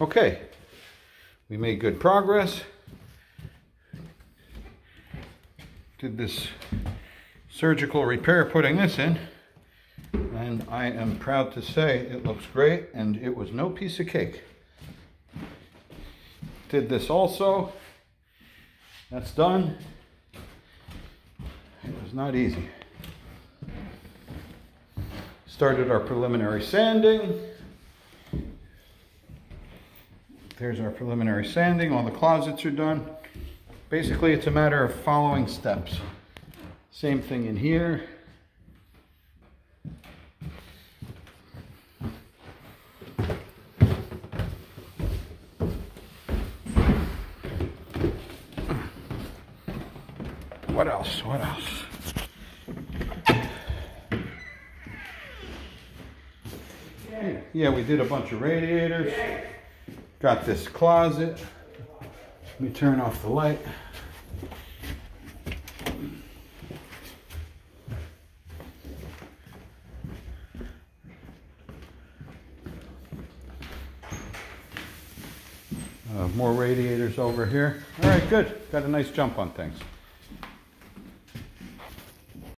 Okay, we made good progress. Did this surgical repair putting this in. And I am proud to say it looks great and it was no piece of cake. Did this also. That's done. It was not easy. Started our preliminary sanding. There's our preliminary sanding. All the closets are done. Basically, it's a matter of following steps. Same thing in here. What else? What else? Yeah, we did a bunch of radiators. Got this closet. Let me turn off the light. Uh, more radiators over here. All right, good. Got a nice jump on things.